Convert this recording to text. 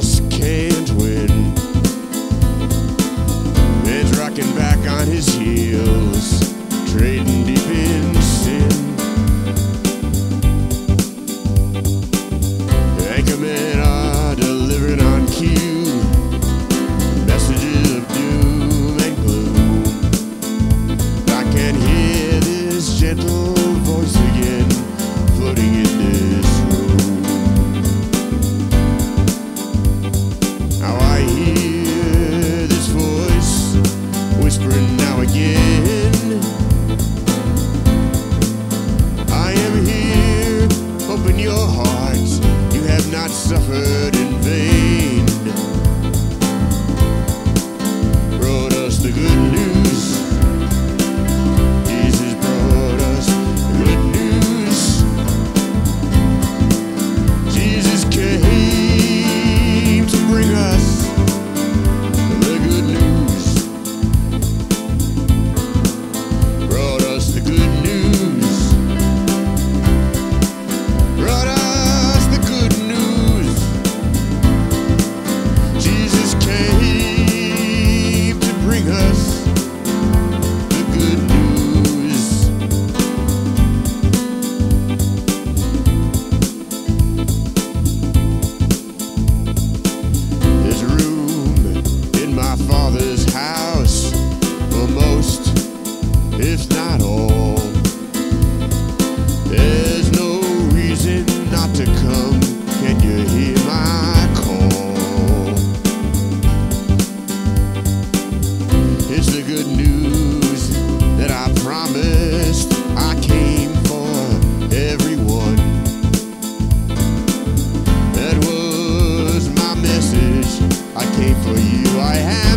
just can't win. He's rocking back on his heels. suffered in vain. you I have.